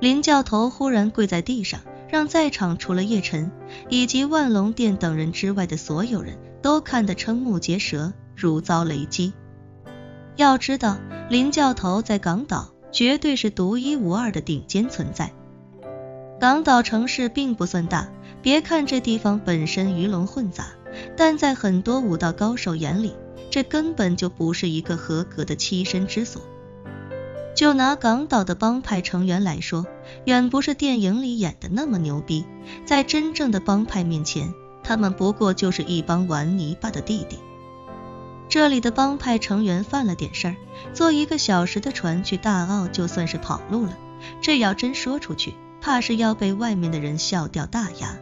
林教头忽然跪在地上，让在场除了叶晨以及万龙殿等人之外的所有人都看得瞠目结舌，如遭雷击。要知道，林教头在港岛绝对是独一无二的顶尖存在。港岛城市并不算大，别看这地方本身鱼龙混杂，但在很多武道高手眼里，这根本就不是一个合格的栖身之所。就拿港岛的帮派成员来说，远不是电影里演的那么牛逼，在真正的帮派面前，他们不过就是一帮玩泥巴的弟弟。这里的帮派成员犯了点事儿，坐一个小时的船去大澳就算是跑路了，这要真说出去，怕是要被外面的人笑掉大牙。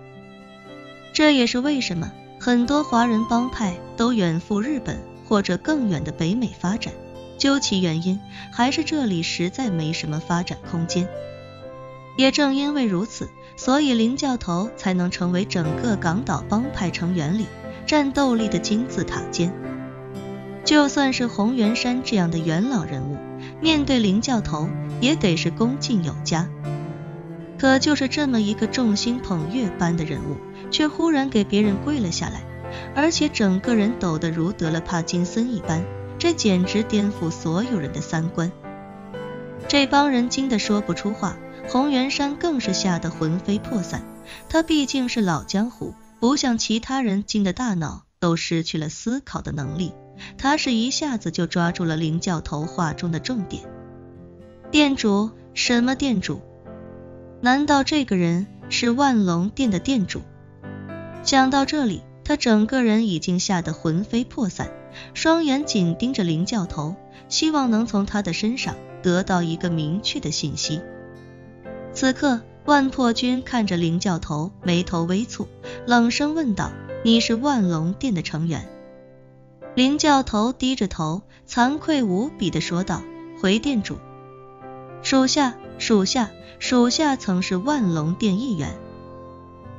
这也是为什么很多华人帮派都远赴日本或者更远的北美发展，究其原因，还是这里实在没什么发展空间。也正因为如此，所以林教头才能成为整个港岛帮派成员里战斗力的金字塔尖。就算是洪元山这样的元老人物，面对林教头也得是恭敬有加。可就是这么一个众星捧月般的人物，却忽然给别人跪了下来，而且整个人抖得如得了帕金森一般，这简直颠覆所有人的三观。这帮人惊得说不出话，洪元山更是吓得魂飞魄散。他毕竟是老江湖，不像其他人惊得大脑都失去了思考的能力。他是一下子就抓住了林教头话中的重点。店主？什么店主？难道这个人是万龙店的店主？想到这里，他整个人已经吓得魂飞魄散，双眼紧盯着林教头，希望能从他的身上得到一个明确的信息。此刻，万破军看着林教头，眉头微蹙，冷声问道：“你是万龙殿的成员？”林教头低着头，惭愧无比的说道：“回店主，属下，属下，属下曾是万龙殿一员，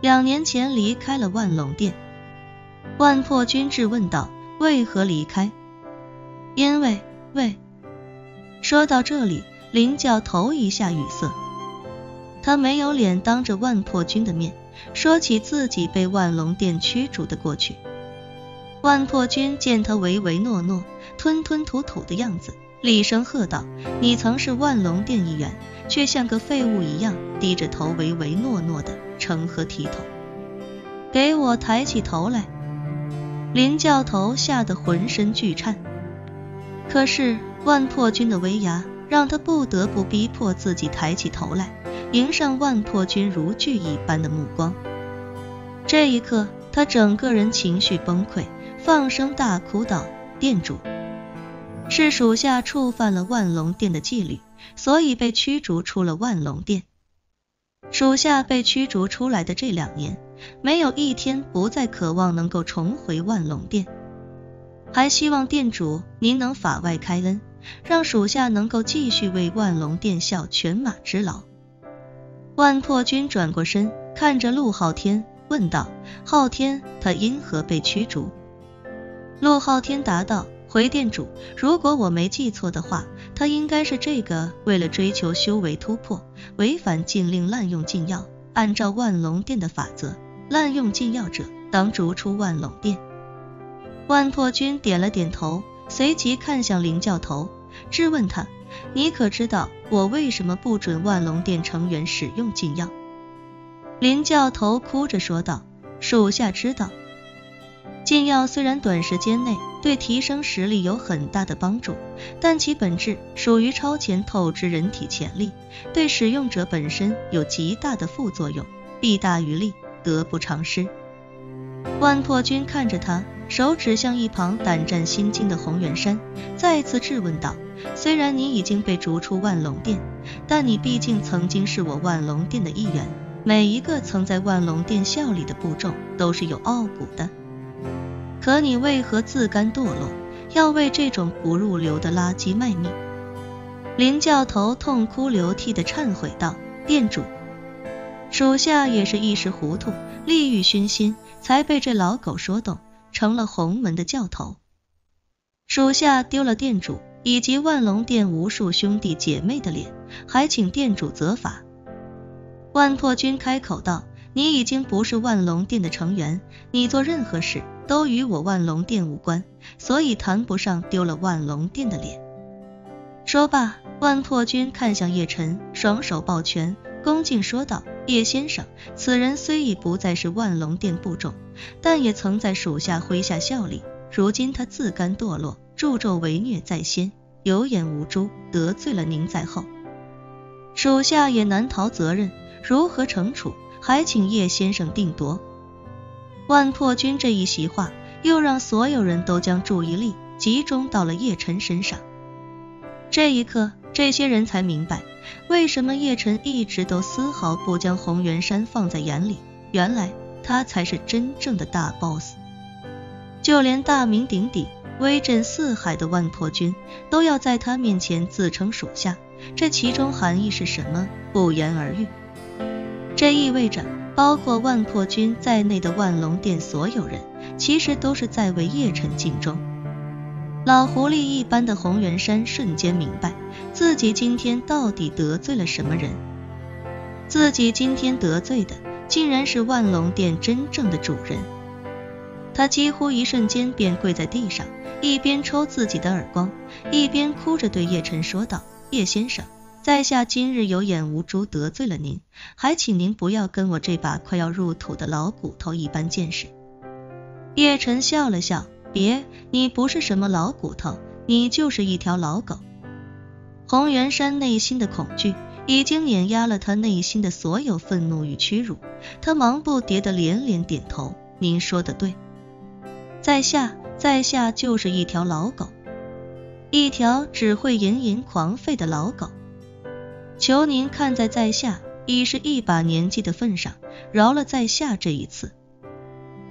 两年前离开了万龙殿。”万破军质问道：“为何离开？”因为，为……说到这里，林教头一下语塞，他没有脸当着万破军的面说起自己被万龙殿驱逐的过去。万破军见他唯唯诺诺、吞吞吐吐的样子，厉声喝道：“你曾是万龙殿一员，却像个废物一样低着头唯唯诺诺的，成何体统？给我抬起头来！”林教头吓得浑身剧颤，可是万破军的威压让他不得不逼迫自己抬起头来，迎上万破军如炬一般的目光。这一刻，他整个人情绪崩溃。放声大哭道：“店主，是属下触犯了万龙殿的纪律，所以被驱逐出了万龙殿。属下被驱逐出来的这两年，没有一天不再渴望能够重回万龙殿，还希望店主您能法外开恩，让属下能够继续为万龙殿效犬马之劳。”万破军转过身，看着陆昊天，问道：“昊天，他因何被驱逐？”陆昊天答道：“回店主，如果我没记错的话，他应该是这个为了追求修为突破，违反禁令滥用禁药。按照万龙殿的法则，滥用禁药者当逐出万龙殿。”万破军点了点头，随即看向林教头，质问他：“你可知道我为什么不准万龙殿成员使用禁药？”林教头哭着说道：“属下知道。”禁药虽然短时间内对提升实力有很大的帮助，但其本质属于超前透支人体潜力，对使用者本身有极大的副作用，弊大于利，得不偿失。万破军看着他，手指向一旁胆战心惊的洪元山，再次质问道：“虽然你已经被逐出万龙殿，但你毕竟曾经是我万龙殿的一员，每一个曾在万龙殿效力的部众都是有傲骨的。”可你为何自甘堕落，要为这种不入流的垃圾卖命？林教头痛哭流涕的忏悔道：“店主，属下也是一时糊涂，利欲熏心，才被这老狗说动，成了洪门的教头。属下丢了店主以及万龙殿无数兄弟姐妹的脸，还请店主责罚，万拓君开口道：“你已经不是万龙殿的成员，你做任何事都与我万龙殿无关，所以谈不上丢了万龙殿的脸。”说罢，万拓君看向叶晨，双手抱拳，恭敬说道：“叶先生，此人虽已不再是万龙殿部众，但也曾在属下麾下效力。如今他自甘堕落，助纣为虐在先，有眼无珠，得罪了您在后，属下也难逃责任。如何惩处，还请叶先生定夺。”万破军这一席话，又让所有人都将注意力集中到了叶晨身上。这一刻，这些人才明白，为什么叶晨一直都丝毫不将洪元山放在眼里。原来他才是真正的大 boss。就连大名鼎鼎、威震四海的万破军，都要在他面前自称属下。这其中含义是什么？不言而喻。这意味着，包括万破军在内的万龙殿所有人，其实都是在为叶晨尽忠。老狐狸一般的洪元山瞬间明白，自己今天到底得罪了什么人。自己今天得罪的，竟然是万龙殿真正的主人。他几乎一瞬间便跪在地上，一边抽自己的耳光，一边哭着对叶晨说道：“叶先生，在下今日有眼无珠，得罪了您，还请您不要跟我这把快要入土的老骨头一般见识。”叶晨笑了笑。别，你不是什么老骨头，你就是一条老狗。洪元山内心的恐惧已经碾压了他内心的所有愤怒与屈辱，他忙不迭的连连点头。您说的对，在下，在下就是一条老狗，一条只会吟吟狂吠的老狗。求您看在在下已是一把年纪的份上，饶了在下这一次。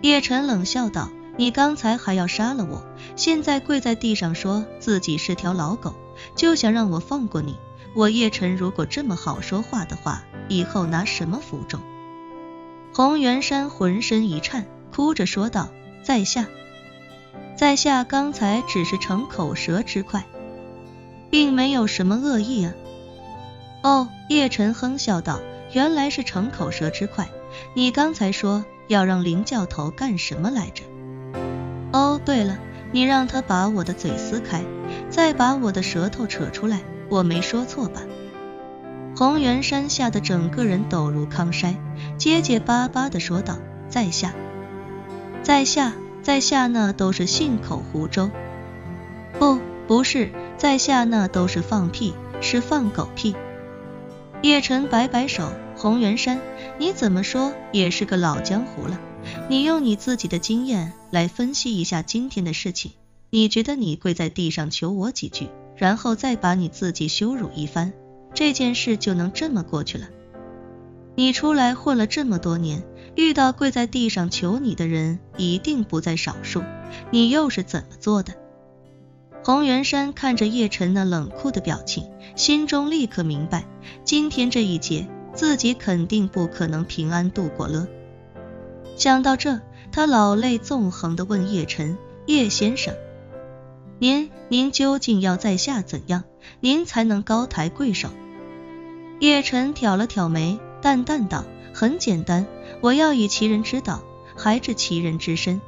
叶晨冷笑道。你刚才还要杀了我，现在跪在地上说自己是条老狗，就想让我放过你？我叶辰如果这么好说话的话，以后拿什么服众？洪元山浑身一颤，哭着说道：“在下，在下刚才只是逞口舌之快，并没有什么恶意啊。”哦，叶辰哼笑道：“原来是逞口舌之快。你刚才说要让林教头干什么来着？”哦，对了，你让他把我的嘴撕开，再把我的舌头扯出来，我没说错吧？洪元山吓得整个人抖如糠筛，结结巴巴的说道：“在下，在下，在下那都是信口胡诌。不，不是，在下那都是放屁，是放狗屁。”叶晨摆摆手：“洪元山，你怎么说也是个老江湖了。”你用你自己的经验来分析一下今天的事情，你觉得你跪在地上求我几句，然后再把你自己羞辱一番，这件事就能这么过去了？你出来混了这么多年，遇到跪在地上求你的人一定不在少数，你又是怎么做的？洪元山看着叶晨那冷酷的表情，心中立刻明白，今天这一劫自己肯定不可能平安度过了。想到这，他老泪纵横的问叶晨：“叶先生，您您究竟要在下怎样，您才能高抬贵手？”叶晨挑了挑眉，淡淡道：“很简单，我要以其人之道，还治其人之身。